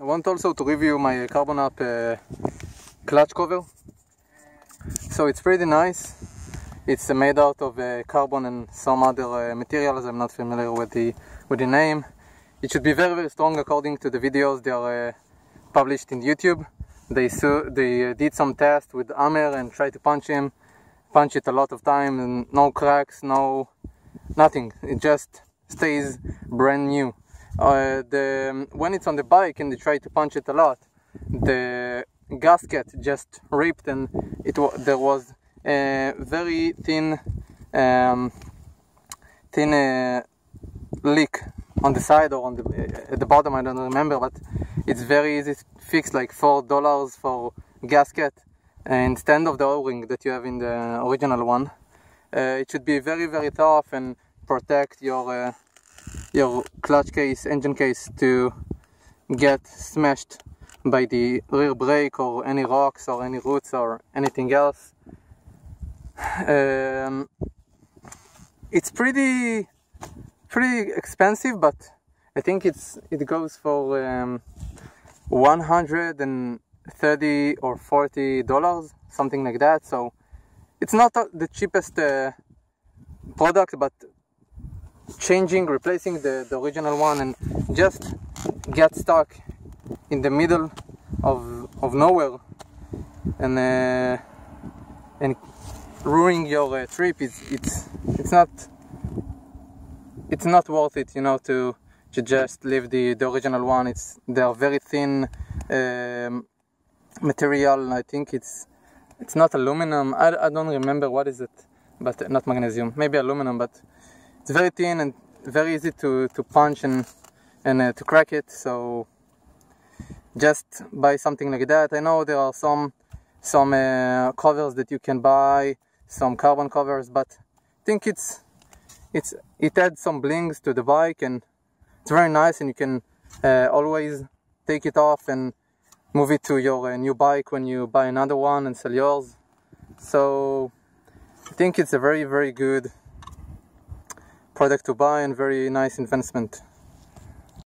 I want also to review my Carbon Up uh, clutch cover. So it's pretty nice. It's uh, made out of uh, carbon and some other uh, materials. I'm not familiar with the with the name. It should be very very strong according to the videos they are uh, published in YouTube. They they uh, did some tests with hammer and tried to punch him, punch it a lot of time and no cracks, no nothing. It just stays brand new. Uh, the when it's on the bike and they try to punch it a lot, the gasket just ripped and it there was a very thin um, thin uh, leak on the side or on the uh, at the bottom I don't remember but it's very easy to fix like four dollars for gasket instead of the o-ring that you have in the original one. Uh, it should be very very tough and protect your uh, your clutch case engine case to get smashed by the rear brake or any rocks or any roots or anything else. Um, it's pretty pretty expensive, but I think it's it goes for um, 130 or 40 dollars, something like that. So it's not the cheapest uh, product, but changing, replacing the, the original one, and just get stuck in the middle of, of nowhere and uh, and ruining your uh, trip. Is it's it's not it's not worth it you know to to just leave the the original one. It's they are very thin um, material. I think it's it's not aluminum. I, I don't remember what is it but not magnesium. Maybe aluminum but it's very thin and very easy to to punch and and uh, to crack it. So just buy something like that. I know there are some some uh, covers that you can buy some carbon covers but I think it's it's it adds some blings to the bike and it's very nice and you can uh, always take it off and move it to your uh, new bike when you buy another one and sell yours. So I think it's a very very good product to buy and very nice investment